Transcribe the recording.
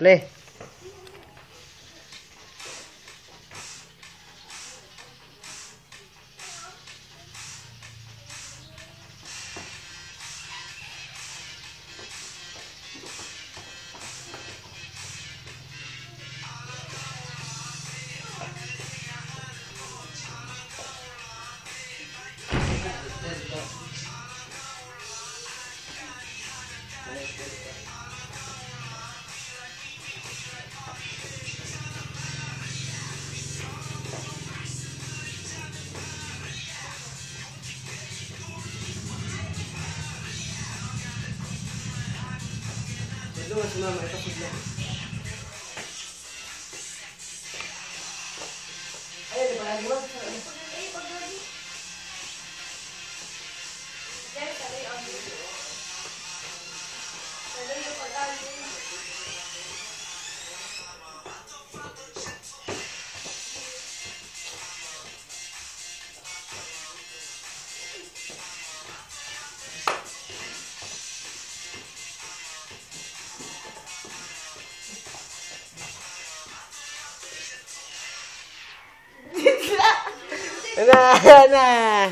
lê. Dua sembilan mereka sembilan. Ayo depan lagi. لا لا.